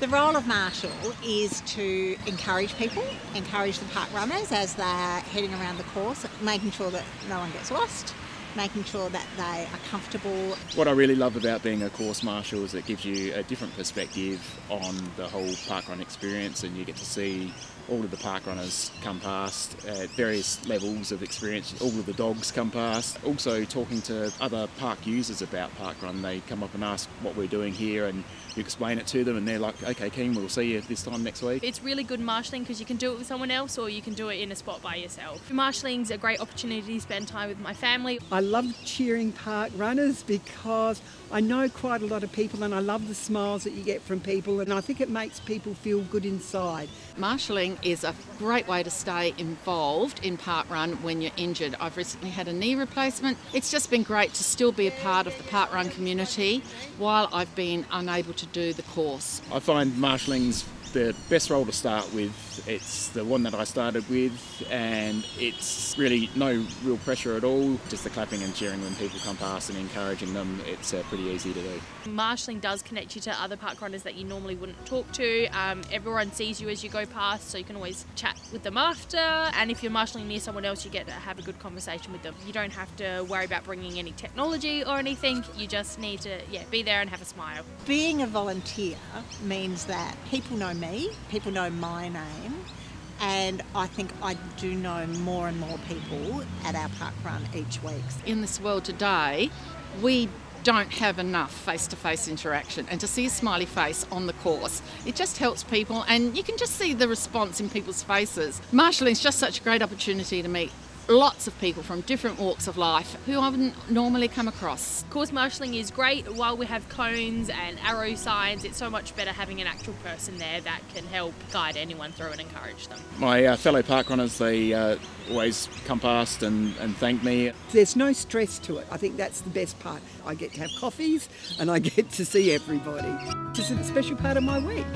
The role of marshal is to encourage people, encourage the park runners as they're heading around the course, making sure that no one gets lost, making sure that they are comfortable. What I really love about being a course marshal is it gives you a different perspective on the whole parkrun experience and you get to see all of the park runners come past at various levels of experience. All of the dogs come past. Also talking to other park users about parkrun, they come up and ask what we're doing here and you explain it to them and they're like, okay, Keen, we'll see you this time next week. It's really good marshalling because you can do it with someone else or you can do it in a spot by yourself. Marshalling's a great opportunity to spend time with my family. I love cheering park runners because I know quite a lot of people and I love the smiles that you get from people and I think it makes people feel good inside. Marshalling is a great way to stay involved in parkrun when you're injured. I've recently had a knee replacement. It's just been great to still be a part of the parkrun community while I've been unable to do the course. I find marshalling's the best role to start with. It's the one that I started with, and it's really no real pressure at all. Just the clapping and cheering when people come past and encouraging them. It's uh, pretty easy to do. Marshalling does connect you to other park runners that you normally wouldn't talk to. Um, everyone sees you as you go past, so you can always chat with them after. And if you're marshalling near someone else, you get to have a good conversation with them. You don't have to worry about bringing any technology or anything. You just need to, yeah, be there and have a smile. Being a volunteer means that people know me, people know my name, and I think I do know more and more people at our park run each week. In this world today, we don't have enough face to face interaction, and to see a smiley face on the course, it just helps people, and you can just see the response in people's faces. Marshalling is just such a great opportunity to meet lots of people from different walks of life who I wouldn't normally come across. Course marshalling is great. While we have cones and arrow signs, it's so much better having an actual person there that can help guide anyone through and encourage them. My uh, fellow park runners, they uh, always come past and, and thank me. There's no stress to it. I think that's the best part. I get to have coffees and I get to see everybody. It's a special part of my week.